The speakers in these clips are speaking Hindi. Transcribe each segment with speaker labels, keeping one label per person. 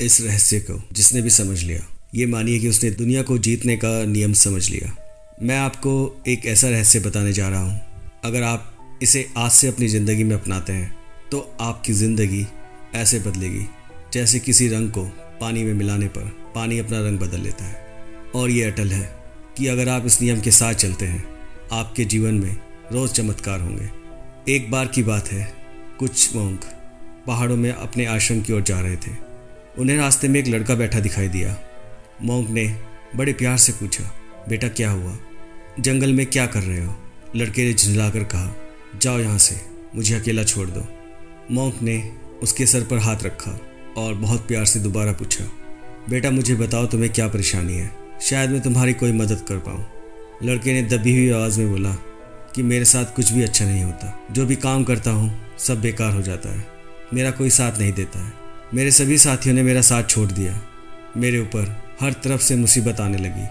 Speaker 1: इस रहस्य को जिसने भी समझ लिया। ये मानिए कि उसने दुनिया को जीतने का नियम समझ लिया। मैं आपको एक ऐसा रहस्य बताने जा रहा हूँ। अगर आप इसे आज से अपनी ज़िंदगी में अपनाते हैं तो आपकी ज़िंदगी ऐसे बदलेगी, जैसे किसी रंग को पानी में मिलाने पर पानी अपना रंग बदल लेता है। और ये अटल है कि अगर आप इस नियम के साथ चलते हैं, आपके जीवन में रोज़ चमत्कार होंगे। एक बार की बात है, कुछ मोंक पहाड़ों में अपने आश्रम की ओर जा रहे थे। उन्हें रास्ते में एक लड़का बैठा दिखाई दिया। मोंक ने बड़े प्यार से पूछा, बेटा, क्या हुआ? जंगल में क्या कर रहे हो? लड़के ने झुंझलाकर कहा, जाओ यहाँ से, मुझे अकेला छोड़ दो। मोंक ने उसके सर पर हाथ रखा और बहुत प्यार से दोबारा पूछा, बेटा, मुझे बताओ तुम्हें क्या परेशानी है? शायद मैं तुम्हारी कोई मदद कर पाऊँ? लड़के ने दबी हुई आवाज़ में बोला, कि मेरे साथ कुछ भी अच्छा नहीं होता। जो भी काम करता हूँ, सब बेकार हो जाता है। मेरा कोई साथ नहीं देता है। मेरे सभी साथियों ने मेरा साथ छोड़ दिया। मेरे ऊपर हर तरफ़ से मुसीबत आने लगी।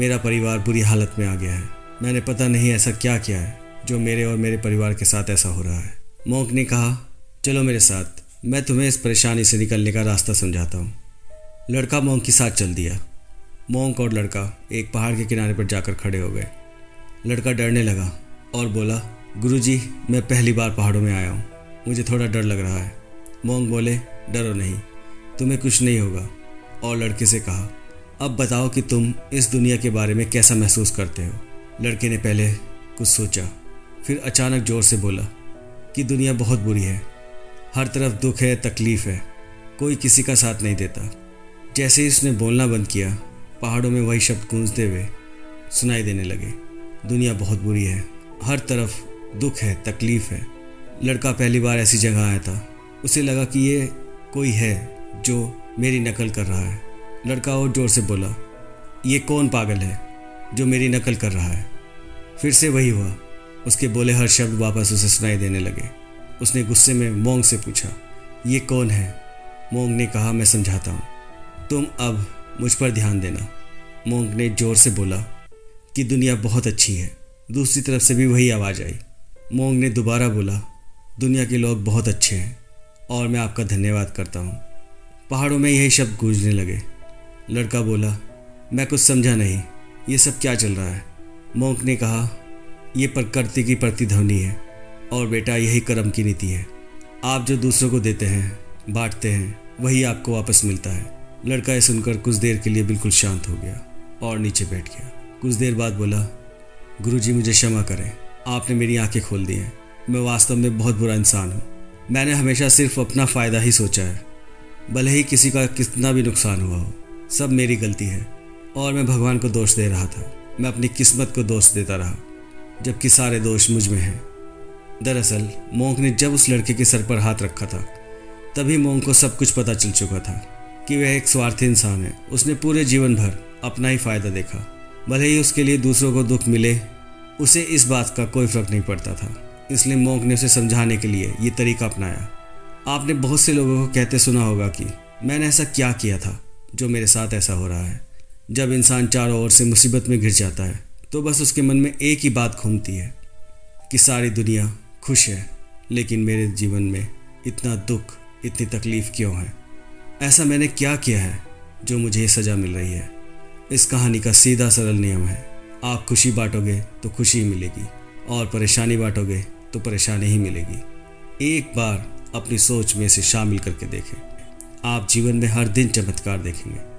Speaker 1: मेरा परिवार बुरी हालत में आ गया है। मैंने पता नहीं ऐसा क्या किया है, जो मेरे और मेरे परिवार के साथ ऐसा हो रहा है। मोंक ने कहा, चलो मेरे साथ, मैं तुम्हें इस परेशानी से निकलने का रास्ता समझाता हूँ। लड़का मोंक के साथ चल दिया। मोंक और लड़का एक पहाड़ के किनारे पर जाकर खड़े हो गए। लड़का डरने लगा और बोला, गुरुजी, मैं पहली बार पहाड़ों में आया हूँ। मुझे थोड़ा डर लग रहा है। मोंग बोले डरो नहीं, तुम्हें कुछ नहीं होगा। और लड़के से कहा, अब बताओ कि तुम इस दुनिया के बारे में कैसा महसूस करते हो? लड़के ने पहले कुछ सोचा, फिर अचानक ज़ोर से बोला कि दुनिया बहुत बुरी है। हर तरफ़ दुख है, तकलीफ़ है, कोई किसी का साथ नहीं देता। जैसे ही उसने बोलना बंद किया, पहाड़ों में वही शब्द गूंजते हुए सुनाई देने लगे, दुनिया बहुत बुरी है, हर तरफ़ दुख है, तकलीफ़ है। लड़का पहली बार ऐसी जगह आया था, उसे लगा कि ये कोई है जो मेरी नकल कर रहा है। लड़का और ज़ोर से बोला, ये कौन पागल है जो मेरी नकल कर रहा है? फिर से वही हुआ। उसके बोले हर शब्द वापस उसे सुनाई देने लगे। उसने गुस्से में मोंग से पूछा, ये कौन है? मोंग ने कहा, मैं समझाता हूँ। तुम अब मुझ पर ध्यान देना। मोंग ने ज़ोर से बोला, कि दुनिया बहुत अच्छी है। दूसरी तरफ़ से भी वही आवाज़ आई। मोंग ने दोबारा बोला, दुनिया के लोग बहुत अच्छे हैं। और मैं आपका धन्यवाद करता हूँ। पहाड़ों में यही शब्द गूंजने लगे। लड़का बोला, मैं कुछ समझा नहीं। ये सब क्या चल रहा है? मोंक ने कहा यह प्रकृति की प्रतिध्वनि है और बेटा यही कर्म की नीति है। आप जो दूसरों को देते हैं, बांटते हैं, वही आपको वापस मिलता है। लड़का ये सुनकर कुछ देर के लिए बिल्कुल शांत हो गया और नीचे बैठ गया। कुछ देर बाद बोला, गुरुजी मुझे क्षमा करें। आपने मेरी आँखें खोल दी हैं। मैं वास्तव में बहुत बुरा इंसान हूँ। मैंने हमेशा सिर्फ़ अपना फ़ायदा ही सोचा है। भले ही किसी का कितना भी नुकसान हुआ हो, सब मेरी गलती है। और मैं भगवान को दोष दे रहा था। मैं अपनी किस्मत को दोष देता रहा, जबकि सारे दोष मुझमें हैं। दरअसल मोंक ने जब उस लड़के के सर पर हाथ रखा था, तभी मोंक को सब कुछ पता चल चुका था कि वह एक स्वार्थी इंसान है। उसने पूरे जीवन भर अपना ही फ़ायदा देखा। भले ही उसके लिए दूसरों को दुख मिले, उसे इस बात का कोई फ़र्क नहीं पड़ता था। इसलिए मोंक ने उसे समझाने के लिए ये तरीका अपनाया। आपने बहुत से लोगों को कहते सुना होगा कि मैंने ऐसा क्या किया था जो मेरे साथ ऐसा हो रहा है। जब इंसान चारों ओर से मुसीबत में घिर जाता है तो बस उसके मन में एक ही बात घूमती है कि सारी दुनिया खुश है, लेकिन मेरे जीवन में इतना दुख, इतनी तकलीफ़ क्यों है? ऐसा मैंने क्या किया है जो मुझे सज़ा मिल रही है? इस कहानी का सीधा सरल नियम है, आप खुशी बांटोगे तो खुशी मिलेगी, और परेशानी बांटोगे तो परेशानी ही मिलेगी। एक बार अपनी सोच में इसे शामिल करके देखें। आप जीवन में हर दिन चमत्कार देखेंगे।